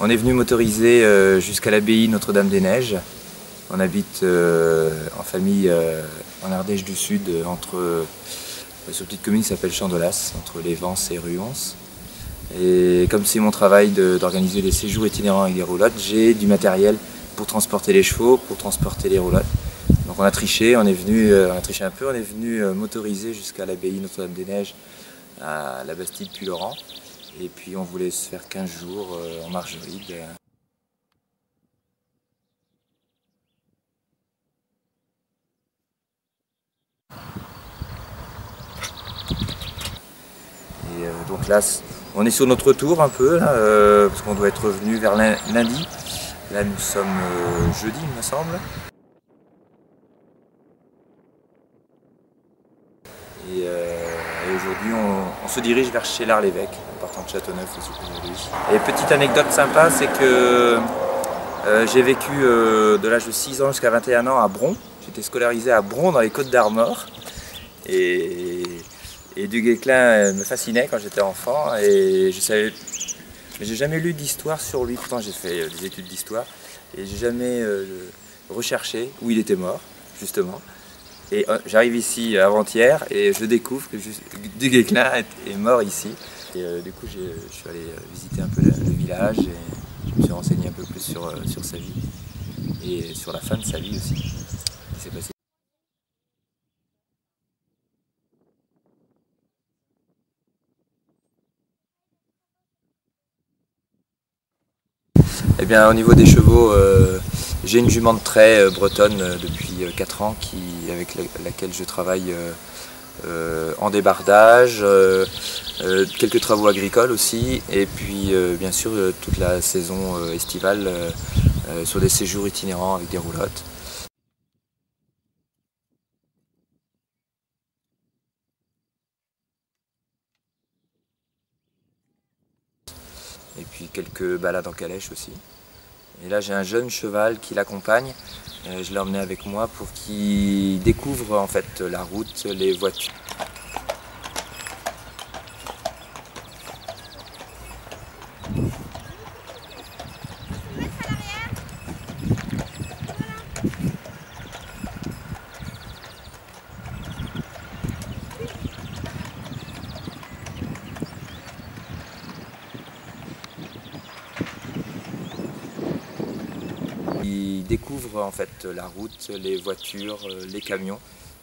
On est venu motoriser euh, jusqu'à l'abbaye Notre-Dame-des-Neiges. On habite euh, en famille euh, en Ardèche du Sud, entre cette petite commune qui s'appelle Chandolas, entre les Vence et Ruons. Et comme c'est mon travail d'organiser des séjours itinérants avec des roulottes, j'ai du matériel pour transporter les chevaux, pour transporter les roulottes. Donc on a triché, on est venu, on a triché un peu, on est venu motoriser jusqu'à l'abbaye Notre-Dame-des-Neiges à la Bastide puis Laurent. Et puis on voulait se faire 15 jours euh, en margeride. Et euh, donc là, on est sur notre retour un peu, euh, parce qu'on doit être revenu vers lundi. Là, nous sommes jeudi, il me semble. Et, aujourd'hui, on, se dirige vers Chélard l'évêque de Châteauneuf Et petite anecdote sympa, c'est que euh, j'ai vécu euh, de l'âge de 6 ans jusqu'à 21 ans à Bron. J'étais scolarisé à Bron dans les Côtes d'Armor. Et, et Du euh, me fascinait quand j'étais enfant. Et je savais. j'ai jamais lu d'histoire sur lui. Pourtant, j'ai fait des études d'histoire. Et j'ai jamais recherché où il était mort, justement. Et j'arrive ici avant-hier et je découvre que Du Guesclin est mort ici. Euh, du coup, je suis allé euh, visiter un peu le, village et je me suis renseigné un peu plus sur, euh, sur sa vie et sur la fin de sa vie aussi. Eh bien, au niveau des chevaux, j'ai une jument de trait bretonne depuis 4 ans qui, avec laquelle je travaille euh, en débardage, euh, euh, quelques travaux agricoles aussi, et puis bien sûr toute la saison estivale sur des séjours itinérants avec des roulottes. Et puis quelques balades en calèche aussi. Et là j'ai un jeune cheval qui l'accompagne euh, je l'ai emmené avec moi pour qu'il découvre en fait la route, les voitures. Il découvre en fait la route, les voitures, euh, les camions.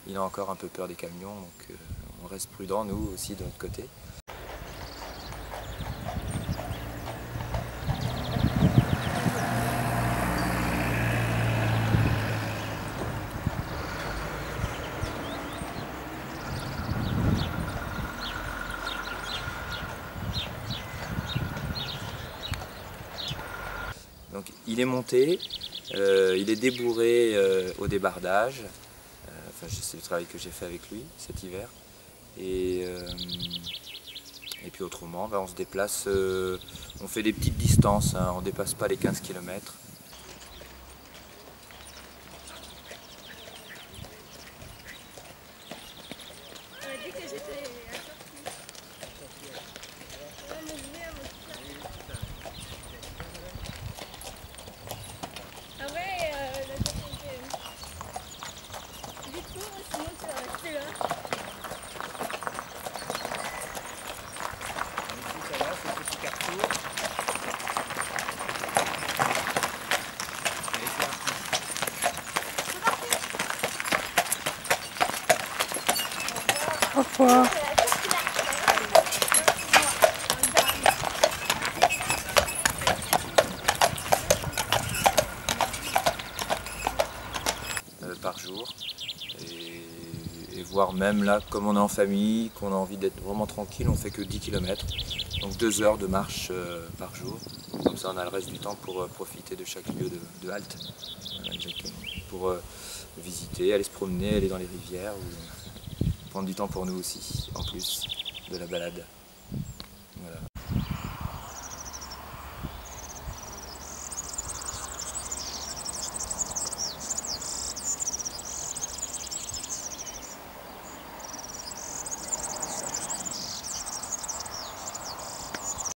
Il a encore un peu peur des camions, donc euh, on reste prudent nous aussi de notre côté. Donc il est monté, euh, il est débourré euh, au débardage. Euh, c'est le travail que j'ai fait avec lui cet hiver. Et, et puis autrement, ben, on se déplace, on fait des petites distances, hein. on ne dépasse pas les 15 km. Euh, par jour. Et, voir même là comme on est en famille, qu'on a envie d'être vraiment tranquille, on fait que 10 km donc 2 heures de marche euh, par jour. Comme ça on a le reste du temps pour euh, profiter de chaque lieu de, halte. Pour visiter, aller se promener, aller dans les rivières prendre du temps pour nous aussi, en plus de la balade.